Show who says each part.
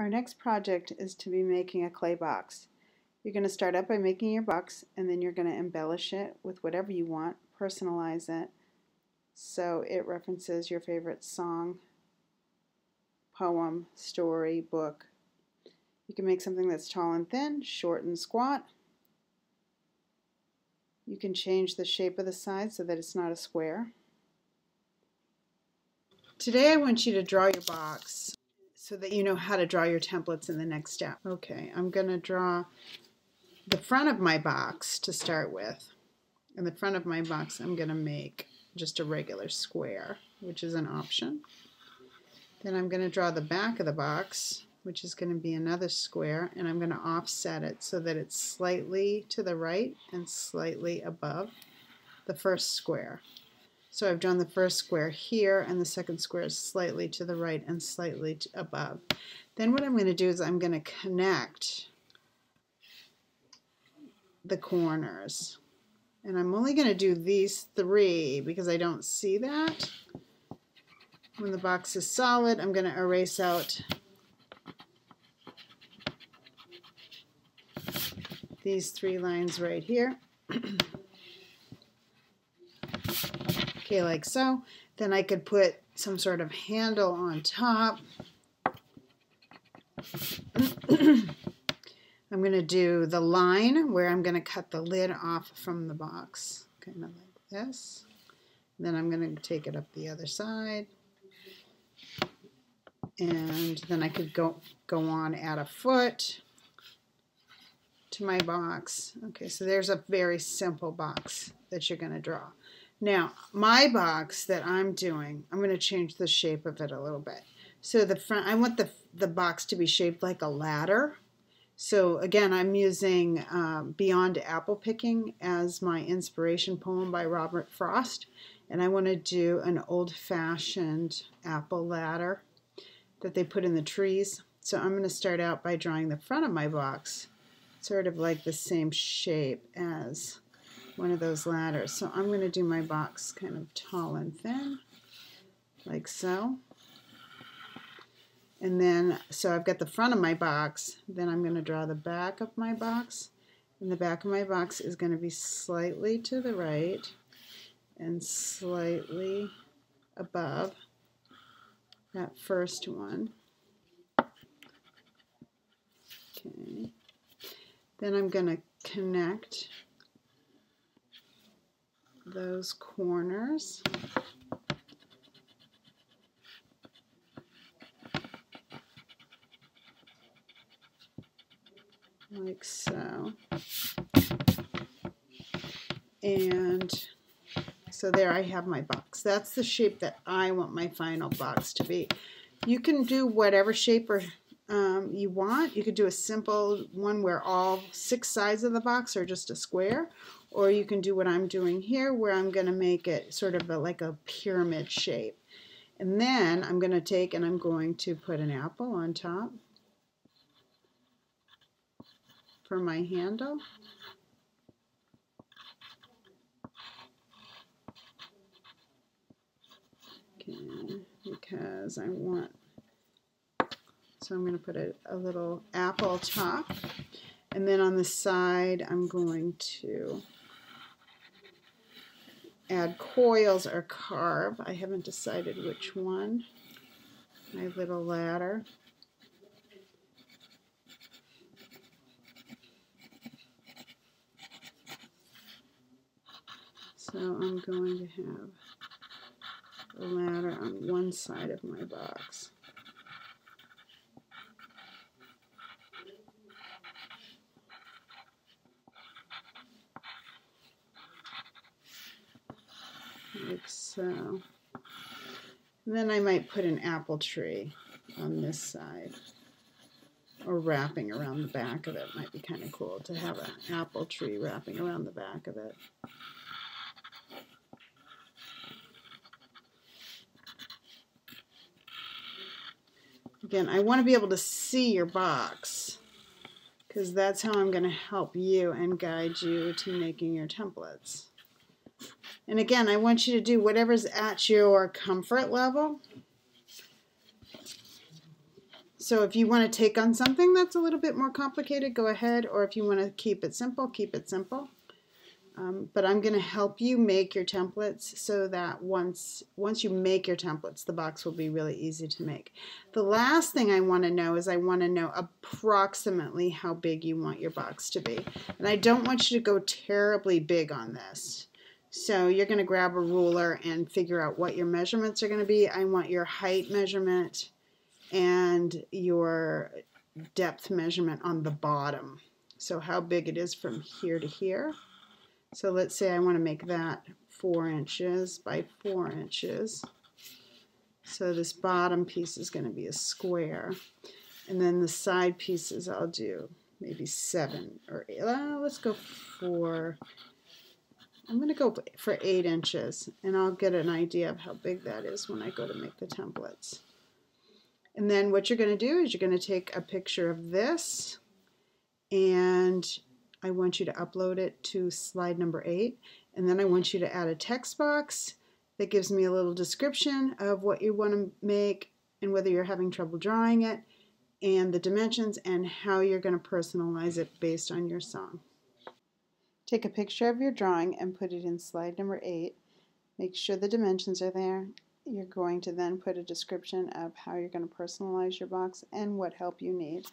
Speaker 1: Our next project is to be making a clay box. You're going to start out by making your box and then you're going to embellish it with whatever you want, personalize it so it references your favorite song, poem, story, book. You can make something that's tall and thin, short and squat. You can change the shape of the side so that it's not a square. Today I want you to draw your box so that you know how to draw your templates in the next step. Okay, I'm going to draw the front of my box to start with. In the front of my box, I'm going to make just a regular square, which is an option. Then I'm going to draw the back of the box, which is going to be another square, and I'm going to offset it so that it's slightly to the right and slightly above the first square. So I've drawn the first square here and the second square is slightly to the right and slightly above. Then what I'm going to do is I'm going to connect the corners. And I'm only going to do these three because I don't see that. When the box is solid, I'm going to erase out these three lines right here. Okay, like so. Then I could put some sort of handle on top. I'm going to do the line where I'm going to cut the lid off from the box, kind of like this. Then I'm going to take it up the other side. And then I could go, go on add a foot to my box. Okay, so there's a very simple box that you're going to draw. Now, my box that I'm doing, I'm going to change the shape of it a little bit. So the front, I want the, the box to be shaped like a ladder. So again, I'm using um, Beyond Apple Picking as my inspiration poem by Robert Frost. And I want to do an old-fashioned apple ladder that they put in the trees. So I'm going to start out by drawing the front of my box, sort of like the same shape as one of those ladders. So I'm going to do my box kind of tall and thin, like so. And then, so I've got the front of my box, then I'm going to draw the back of my box. And the back of my box is going to be slightly to the right and slightly above that first one. Okay. Then I'm going to connect those corners. Like so. And so there I have my box. That's the shape that I want my final box to be. You can do whatever shape or um, you want. You could do a simple one where all six sides of the box are just a square, or you can do what I'm doing here where I'm going to make it sort of a, like a pyramid shape. And then I'm going to take and I'm going to put an apple on top for my handle. Okay, because I want, so I'm going to put a, a little apple top. And then on the side, I'm going to add coils or carve. I haven't decided which one. My little ladder. So I'm going to have a ladder on one side of my box. like so. Then I might put an apple tree on this side or wrapping around the back of it might be kind of cool to have an apple tree wrapping around the back of it. Again, I want to be able to see your box because that's how I'm going to help you and guide you to making your templates. And again, I want you to do whatever's at your comfort level. so if you want to take on something that's a little bit more complicated, go ahead. Or if you want to keep it simple, keep it simple. Um, but I'm going to help you make your templates so that once once you make your templates, the box will be really easy to make. The last thing I want to know is I want to know approximately how big you want your box to be. And I don't want you to go terribly big on this. So you're going to grab a ruler and figure out what your measurements are going to be. I want your height measurement and your depth measurement on the bottom. So how big it is from here to here. So let's say I want to make that 4 inches by 4 inches. So this bottom piece is going to be a square. And then the side pieces I'll do maybe 7 or 8. Uh, let's go for, I'm going to go for 8 inches. And I'll get an idea of how big that is when I go to make the templates. And then what you're going to do is you're going to take a picture of this and I want you to upload it to slide number eight. And then I want you to add a text box that gives me a little description of what you want to make and whether you're having trouble drawing it and the dimensions and how you're going to personalize it based on your song. Take a picture of your drawing and put it in slide number eight. Make sure the dimensions are there. You're going to then put a description of how you're going to personalize your box and what help you need.